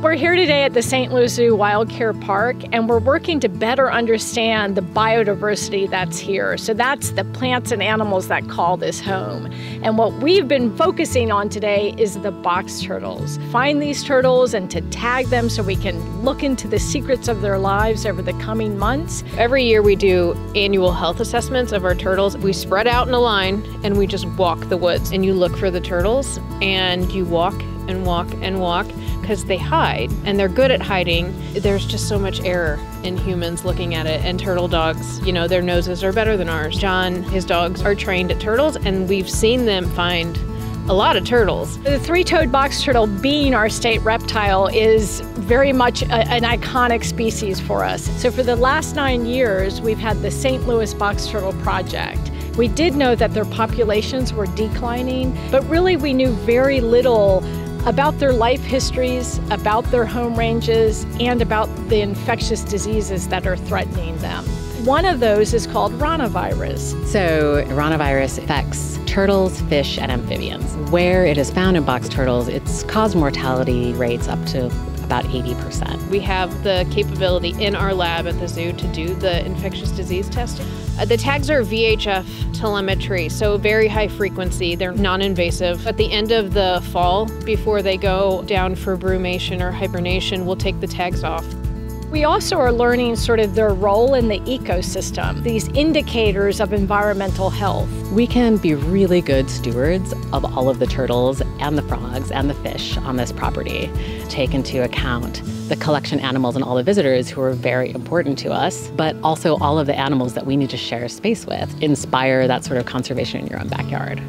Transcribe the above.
We're here today at the St. Louis Zoo WildCare Park, and we're working to better understand the biodiversity that's here. So that's the plants and animals that call this home. And what we've been focusing on today is the box turtles. Find these turtles and to tag them so we can look into the secrets of their lives over the coming months. Every year we do annual health assessments of our turtles. We spread out in a line and we just walk the woods and you look for the turtles and you walk and walk and walk because they hide and they're good at hiding. There's just so much error in humans looking at it. And turtle dogs, you know, their noses are better than ours. John, his dogs are trained at turtles, and we've seen them find a lot of turtles. The three toed box turtle, being our state reptile, is very much a, an iconic species for us. So, for the last nine years, we've had the St. Louis Box Turtle Project. We did know that their populations were declining, but really we knew very little about their life histories, about their home ranges, and about the infectious diseases that are threatening them. One of those is called ranavirus. So, ranavirus affects turtles, fish, and amphibians. Where it is found in box turtles, it's caused mortality rates up to about 80%. We have the capability in our lab at the zoo to do the infectious disease testing. Uh, the tags are VHF telemetry, so very high frequency. They're non invasive. At the end of the fall, before they go down for brumation or hibernation, we'll take the tags off. We also are learning sort of their role in the ecosystem, these indicators of environmental health. We can be really good stewards of all of the turtles and the frogs and the fish on this property. Take into account the collection animals and all the visitors who are very important to us, but also all of the animals that we need to share space with. Inspire that sort of conservation in your own backyard.